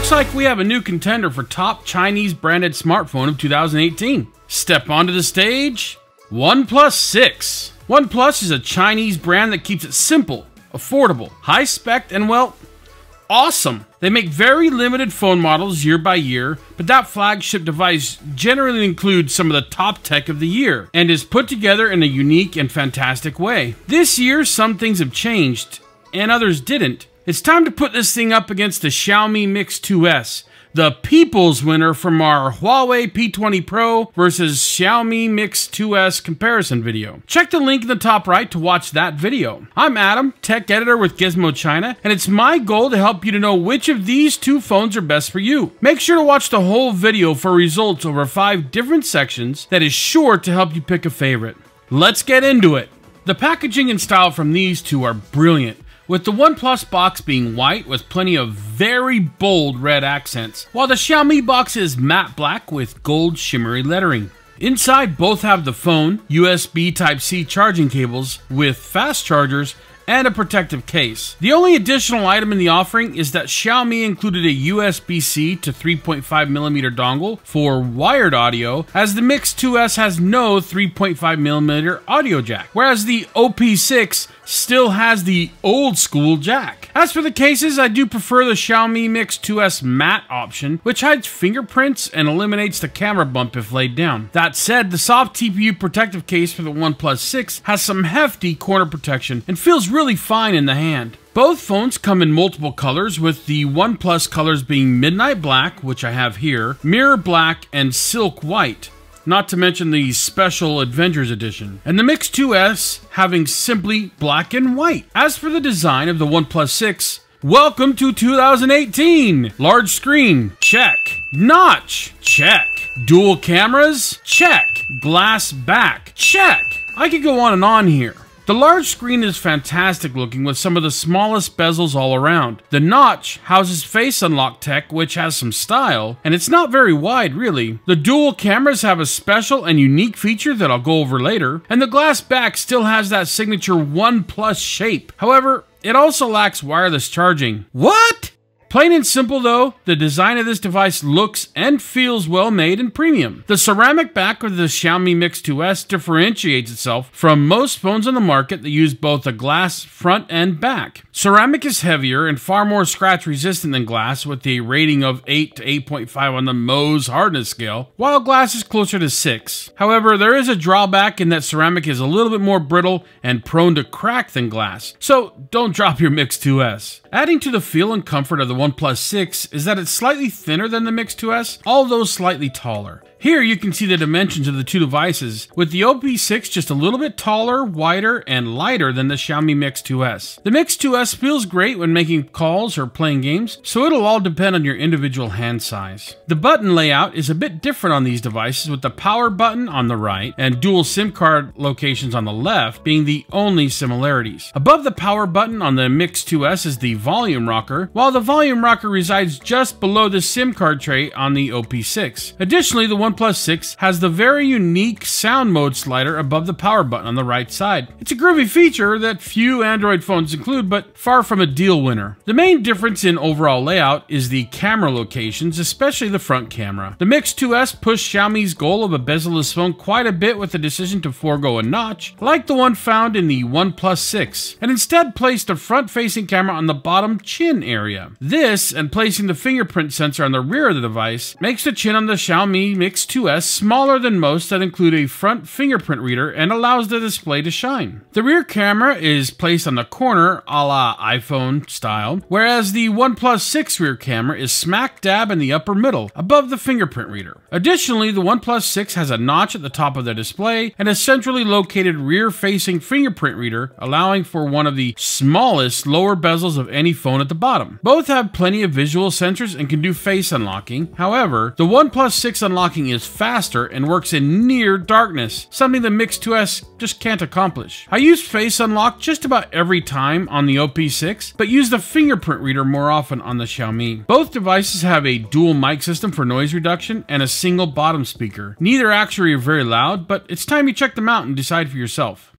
Looks like we have a new contender for top Chinese branded smartphone of 2018. Step onto the stage OnePlus 6. OnePlus is a Chinese brand that keeps it simple, affordable, high spec, and well, awesome. They make very limited phone models year by year, but that flagship device generally includes some of the top tech of the year and is put together in a unique and fantastic way. This year, some things have changed, and others didn't. It's time to put this thing up against the Xiaomi Mix 2S, the people's winner from our Huawei P20 Pro versus Xiaomi Mix 2S comparison video. Check the link in the top right to watch that video. I'm Adam, tech editor with Gizmo China, and it's my goal to help you to know which of these two phones are best for you. Make sure to watch the whole video for results over five different sections that is sure to help you pick a favorite. Let's get into it. The packaging and style from these two are brilliant with the OnePlus box being white with plenty of very bold red accents, while the Xiaomi box is matte black with gold shimmery lettering. Inside, both have the phone, USB Type-C charging cables with fast chargers, and a protective case. The only additional item in the offering is that Xiaomi included a USB-C to 3.5mm dongle for wired audio, as the Mix 2S has no 3.5mm audio jack, whereas the OP6 still has the old school jack. As for the cases, I do prefer the Xiaomi Mix 2S matte option, which hides fingerprints and eliminates the camera bump if laid down. That said, the soft TPU protective case for the OnePlus 6 has some hefty corner protection and feels really fine in the hand. Both phones come in multiple colors, with the OnePlus colors being Midnight Black, which I have here, Mirror Black, and Silk White not to mention the special Avengers edition, and the Mix 2S having simply black and white. As for the design of the OnePlus 6, welcome to 2018! Large screen, check. Notch, check. Dual cameras, check. Glass back, check. I could go on and on here. The large screen is fantastic looking with some of the smallest bezels all around. The notch houses face unlock tech which has some style, and it's not very wide really. The dual cameras have a special and unique feature that I'll go over later, and the glass back still has that signature OnePlus shape. However, it also lacks wireless charging. What? Plain and simple though, the design of this device looks and feels well made and premium. The ceramic back of the Xiaomi Mix 2S differentiates itself from most phones on the market that use both a glass front and back. Ceramic is heavier and far more scratch resistant than glass with a rating of 8 to 8.5 on the Mohs hardness scale, while glass is closer to 6. However, there is a drawback in that ceramic is a little bit more brittle and prone to crack than glass, so don't drop your Mix 2S. Adding to the feel and comfort of the OnePlus 6 is that it's slightly thinner than the Mix 2S, although slightly taller. Here you can see the dimensions of the two devices, with the OP6 just a little bit taller, wider, and lighter than the Xiaomi Mix 2S. The Mix 2S feels great when making calls or playing games, so it'll all depend on your individual hand size. The button layout is a bit different on these devices with the power button on the right and dual SIM card locations on the left being the only similarities. Above the power button on the Mix 2S is the volume rocker, while the volume rocker resides just below the SIM card tray on the OP6. Additionally, the OnePlus 6 has the very unique sound mode slider above the power button on the right side. It's a groovy feature that few Android phones include, but far from a deal winner. The main difference in overall layout is the camera locations, especially the front camera. The Mix 2S pushed Xiaomi's goal of a bezel-less phone quite a bit with the decision to forego a notch, like the one found in the OnePlus 6, and instead placed a front-facing camera on the bottom chin area. This, and placing the fingerprint sensor on the rear of the device, makes the chin on the Xiaomi Mix Mix 2S smaller than most that include a front fingerprint reader and allows the display to shine. The rear camera is placed on the corner a la iPhone style, whereas the OnePlus 6 rear camera is smack dab in the upper middle, above the fingerprint reader. Additionally, the OnePlus 6 has a notch at the top of the display and a centrally located rear-facing fingerprint reader, allowing for one of the smallest lower bezels of any phone at the bottom. Both have plenty of visual sensors and can do face unlocking. However, the OnePlus 6 unlocking is faster and works in near darkness, something the Mix 2S just can't accomplish. I used face unlock just about every time on the OP6, but use the fingerprint reader more often on the Xiaomi. Both devices have a dual mic system for noise reduction and a single bottom speaker. Neither actually are very loud, but it's time you check them out and decide for yourself.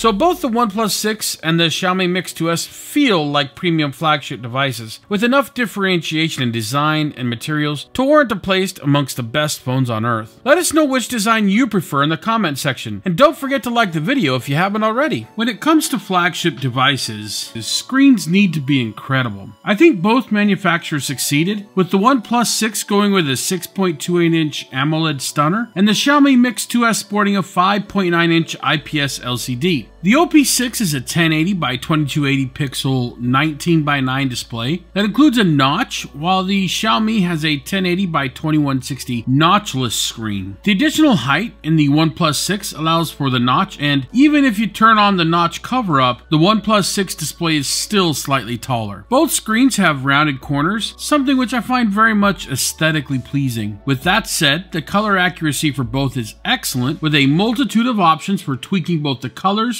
So both the OnePlus 6 and the Xiaomi Mix 2S feel like premium flagship devices, with enough differentiation in design and materials to warrant a place amongst the best phones on earth. Let us know which design you prefer in the comment section, and don't forget to like the video if you haven't already. When it comes to flagship devices, the screens need to be incredible. I think both manufacturers succeeded, with the OnePlus 6 going with a 6.28 inch AMOLED stunner, and the Xiaomi Mix 2S sporting a 5.9 inch IPS LCD. The OP6 is a 1080 by 2280 pixel 19 by 9 display that includes a notch, while the Xiaomi has a 1080 by 2160 notchless screen. The additional height in the OnePlus 6 allows for the notch, and even if you turn on the notch cover up, the OnePlus 6 display is still slightly taller. Both screens have rounded corners, something which I find very much aesthetically pleasing. With that said, the color accuracy for both is excellent, with a multitude of options for tweaking both the colors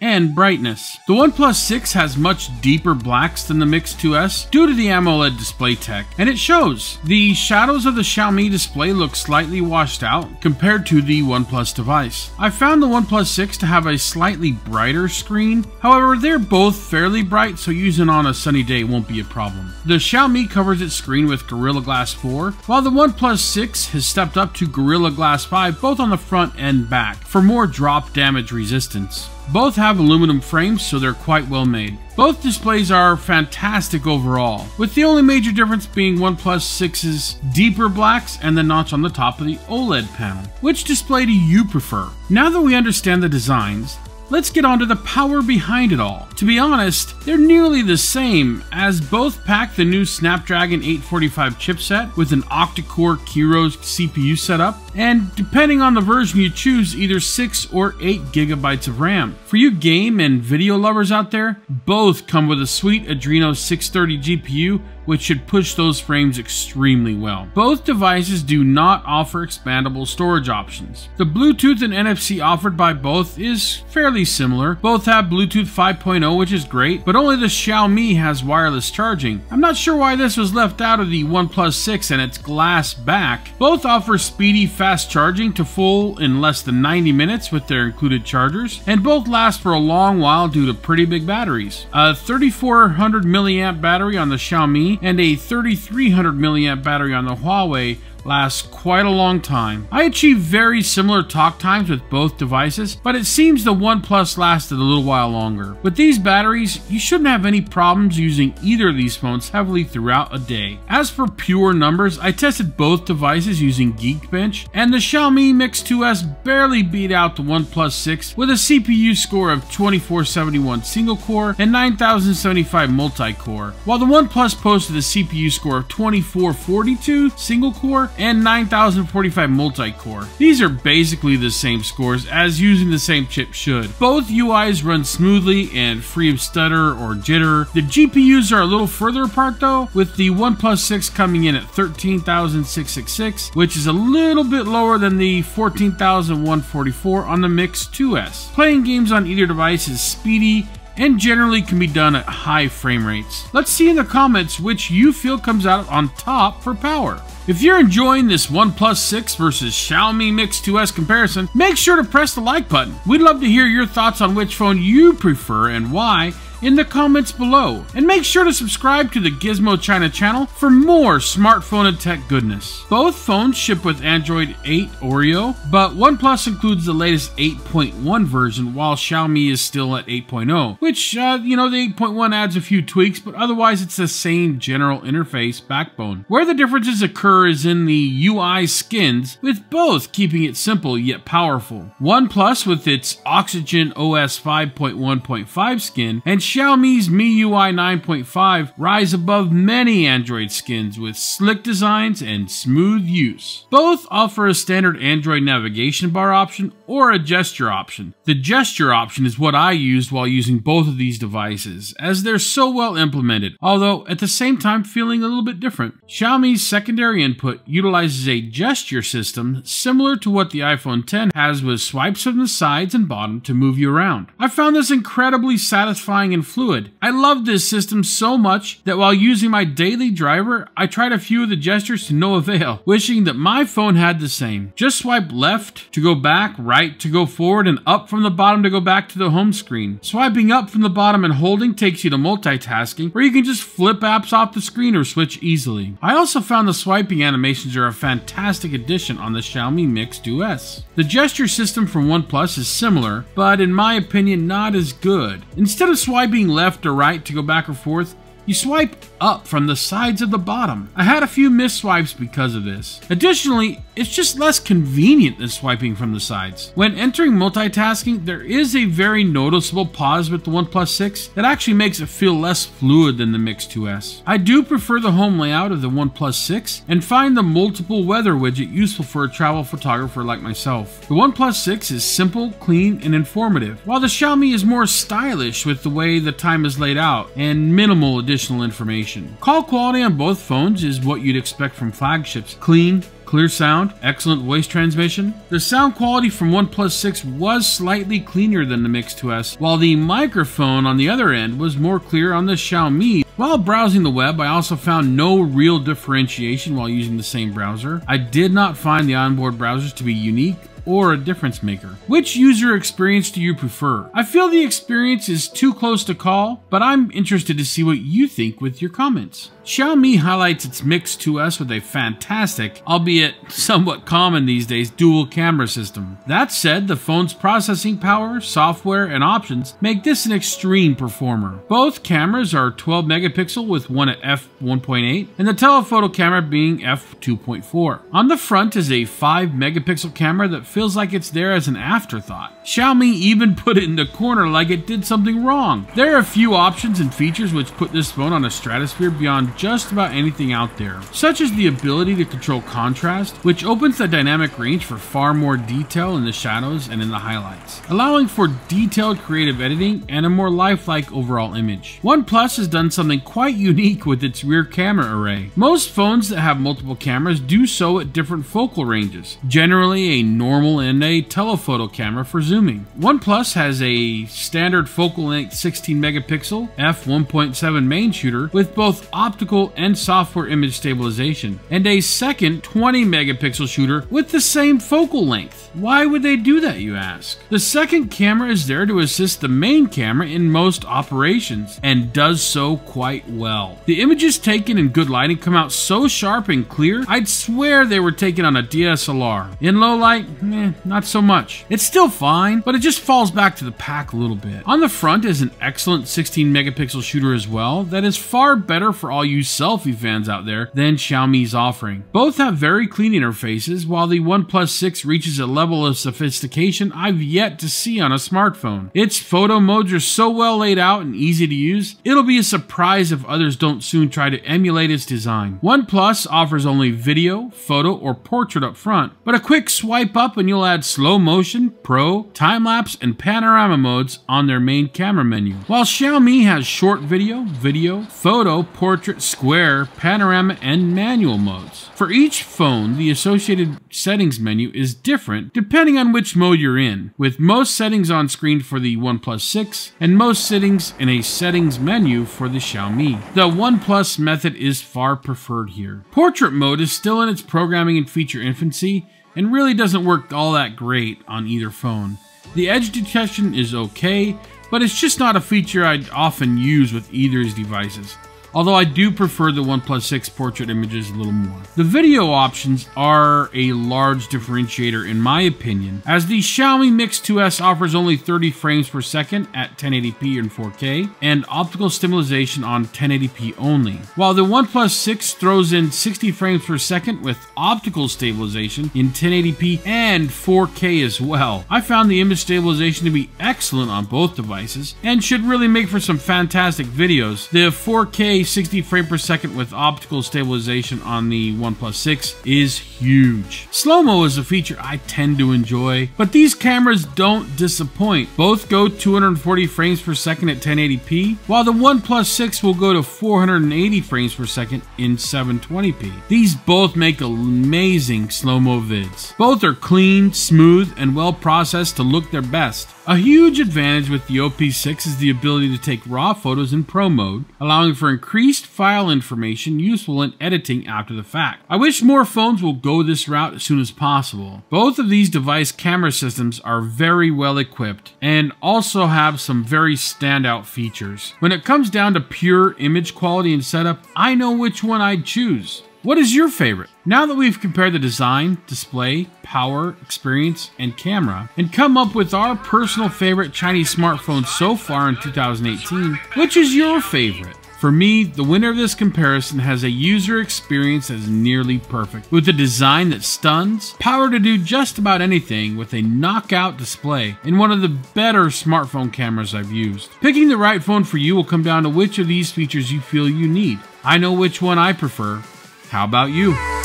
and brightness. The OnePlus 6 has much deeper blacks than the Mix 2S due to the AMOLED display tech, and it shows. The shadows of the Xiaomi display look slightly washed out compared to the OnePlus device. I found the OnePlus 6 to have a slightly brighter screen, however they're both fairly bright so using on a sunny day won't be a problem. The Xiaomi covers its screen with Gorilla Glass 4, while the OnePlus 6 has stepped up to Gorilla Glass 5 both on the front and back for more drop damage resistance. Both have aluminum frames, so they're quite well made. Both displays are fantastic overall, with the only major difference being OnePlus 6's deeper blacks and the notch on the top of the OLED panel. Which display do you prefer? Now that we understand the designs, Let's get on to the power behind it all. To be honest, they're nearly the same, as both pack the new Snapdragon 845 chipset with an octa-core Kirin CPU setup, and depending on the version you choose, either 6 or 8 gigabytes of RAM. For you game and video lovers out there, both come with a sweet Adreno 630 GPU which should push those frames extremely well. Both devices do not offer expandable storage options. The Bluetooth and NFC offered by both is fairly similar. Both have Bluetooth 5.0 which is great, but only the Xiaomi has wireless charging. I'm not sure why this was left out of the OnePlus 6 and its glass back. Both offer speedy fast charging to full in less than 90 minutes with their included chargers, and both last for a long while due to pretty big batteries. A 3400 milliamp battery on the Xiaomi and a 3300 milliamp battery on the Huawei lasts quite a long time. I achieved very similar talk times with both devices, but it seems the OnePlus lasted a little while longer. With these batteries, you shouldn't have any problems using either of these phones heavily throughout a day. As for pure numbers, I tested both devices using Geekbench, and the Xiaomi Mix 2S barely beat out the OnePlus 6 with a CPU score of 2471 single core and 9075 multi-core, while the OnePlus posted a CPU score of 2442 single core and 9045 multi-core. These are basically the same scores as using the same chip should. Both UIs run smoothly and free of stutter or jitter. The GPUs are a little further apart though, with the OnePlus 6 coming in at 13,666, which is a little bit lower than the 14,144 on the Mix 2S. Playing games on either device is speedy and generally can be done at high frame rates. Let's see in the comments which you feel comes out on top for power. If you're enjoying this OnePlus 6 versus Xiaomi Mix 2S comparison, make sure to press the like button. We'd love to hear your thoughts on which phone you prefer and why, in the comments below. And make sure to subscribe to the Gizmo China channel for more smartphone and tech goodness. Both phones ship with Android 8 Oreo, but OnePlus includes the latest 8.1 version while Xiaomi is still at 8.0, which, uh, you know, the 8.1 adds a few tweaks, but otherwise it's the same general interface backbone. Where the differences occur is in the UI skins, with both keeping it simple yet powerful. OnePlus with its Oxygen OS 5.1.5 skin, and Xiaomi's MIUI 9.5 rise above many Android skins with slick designs and smooth use. Both offer a standard Android navigation bar option or a gesture option. The gesture option is what I used while using both of these devices, as they're so well implemented, although at the same time feeling a little bit different. Xiaomi's secondary input utilizes a gesture system similar to what the iPhone 10 has with swipes from the sides and bottom to move you around. I found this incredibly satisfying and fluid. I love this system so much that while using my daily driver, I tried a few of the gestures to no avail, wishing that my phone had the same. Just swipe left to go back, right to go forward, and up from the bottom to go back to the home screen. Swiping up from the bottom and holding takes you to multitasking, where you can just flip apps off the screen or switch easily. I also found the swiping animations are a fantastic addition on the Xiaomi Mix 2S. The gesture system from OnePlus is similar, but in my opinion not as good. Instead of swiping left or right to go back or forth, you swipe up from the sides of the bottom. I had a few missed swipes because of this. Additionally, it's just less convenient than swiping from the sides. When entering multitasking, there is a very noticeable pause with the OnePlus 6 that actually makes it feel less fluid than the Mix 2S. I do prefer the home layout of the OnePlus 6 and find the multiple weather widget useful for a travel photographer like myself. The OnePlus 6 is simple, clean, and informative, while the Xiaomi is more stylish with the way the time is laid out and minimal additional information. Call quality on both phones is what you'd expect from flagships. Clean, Clear sound, excellent voice transmission. The sound quality from OnePlus 6 was slightly cleaner than the Mix 2S, while the microphone on the other end was more clear on the Xiaomi. While browsing the web, I also found no real differentiation while using the same browser. I did not find the onboard browsers to be unique or a difference maker. Which user experience do you prefer? I feel the experience is too close to call, but I'm interested to see what you think with your comments. Xiaomi highlights its Mix 2S with a fantastic, albeit somewhat common these days, dual camera system. That said, the phone's processing power, software, and options make this an extreme performer. Both cameras are 12 megapixel with one at f1.8 and the telephoto camera being f2.4. On the front is a 5 megapixel camera that feels like it's there as an afterthought. Xiaomi even put it in the corner like it did something wrong. There are a few options and features which put this phone on a stratosphere beyond just about anything out there, such as the ability to control contrast, which opens the dynamic range for far more detail in the shadows and in the highlights, allowing for detailed creative editing and a more lifelike overall image. OnePlus has done something quite unique with its rear camera array. Most phones that have multiple cameras do so at different focal ranges, generally a normal and a telephoto camera for zooming. OnePlus has a standard focal length 16 megapixel f1.7 main shooter with both optical and software image stabilization, and a second 20 megapixel shooter with the same focal length. Why would they do that, you ask? The second camera is there to assist the main camera in most operations, and does so quite well. The images taken in good lighting come out so sharp and clear, I'd swear they were taken on a DSLR. In low light, eh, not so much. It's still fine, but it just falls back to the pack a little bit. On the front is an excellent 16 megapixel shooter as well, that is far better for all you you selfie fans out there than Xiaomi's offering. Both have very clean interfaces, while the OnePlus 6 reaches a level of sophistication I've yet to see on a smartphone. Its photo modes are so well laid out and easy to use, it'll be a surprise if others don't soon try to emulate its design. OnePlus offers only video, photo, or portrait up front, but a quick swipe up and you'll add slow motion, pro, time lapse, and panorama modes on their main camera menu. While Xiaomi has short video, video, photo, portrait, square, panorama, and manual modes. For each phone, the associated settings menu is different depending on which mode you're in, with most settings on screen for the OnePlus 6 and most settings in a settings menu for the Xiaomi. The OnePlus method is far preferred here. Portrait mode is still in its programming and feature infancy and really doesn't work all that great on either phone. The edge detection is okay, but it's just not a feature I'd often use with either of these devices although I do prefer the OnePlus 6 portrait images a little more. The video options are a large differentiator in my opinion, as the Xiaomi Mix 2S offers only 30 frames per second at 1080p and 4K, and optical stabilization on 1080p only, while the OnePlus 6 throws in 60 frames per second with optical stabilization in 1080p and 4K as well. I found the image stabilization to be excellent on both devices, and should really make for some fantastic videos. The 4K 60 frame per second with optical stabilization on the OnePlus 6 is huge. Slow-mo is a feature I tend to enjoy, but these cameras don't disappoint. Both go 240 frames per second at 1080p, while the OnePlus 6 will go to 480 frames per second in 720p. These both make amazing slow-mo vids. Both are clean, smooth, and well processed to look their best. A huge advantage with the OP6 is the ability to take RAW photos in Pro mode, allowing for increased file information useful in editing after the fact. I wish more phones will go this route as soon as possible. Both of these device camera systems are very well equipped and also have some very standout features. When it comes down to pure image quality and setup, I know which one I'd choose. What is your favorite? Now that we've compared the design, display, power, experience, and camera, and come up with our personal favorite Chinese smartphone so far in 2018, which is your favorite? For me, the winner of this comparison has a user experience that is nearly perfect, with a design that stuns, power to do just about anything with a knockout display, and one of the better smartphone cameras I've used. Picking the right phone for you will come down to which of these features you feel you need. I know which one I prefer, how about you?